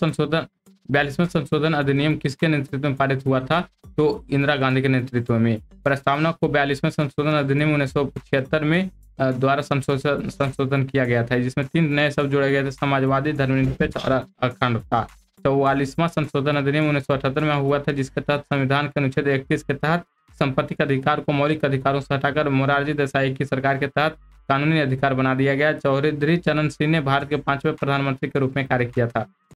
संशोधन, बयालीसवें संशोधन अधिनियम किसके नेतृत्व में पारित हुआ था? तो इंदिरा गांधी के नेतृत्व में। प्रस्तावना को बयालीसवें संशोधन अधिनियम उन्नीस सौ छिहत्तर में द्वारा संशोधन संशोधन किया गया था, जिसमें तीन नए शब्द जोड़े गए थे, समाजवादी, धर्मनिरपेक्ष और अखंडता। चौवालीसवां संशोधन अधिनियम उन्नीस सौ अठहत्तर में हुआ था, जिसके तहत संविधान के अनुच्छेद इकतीस के तहत संपत्ति के अधिकार को मौलिक अधिकारों से हटाकर मोरारजी देसाई की सरकार के तहत कानूनी अधिकार बना दिया गया। चौधरी चरण सिंह ने भारत के पाँचवें प्रधानमंत्री के रूप में कार्य किया था।